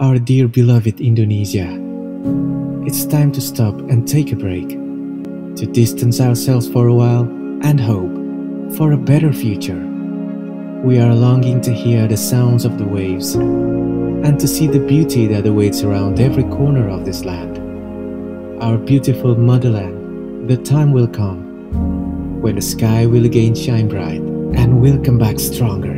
our dear beloved Indonesia. It's time to stop and take a break, to distance ourselves for a while and hope for a better future. We are longing to hear the sounds of the waves and to see the beauty that awaits around every corner of this land. Our beautiful motherland, the time will come when the sky will again shine bright and we'll come back stronger.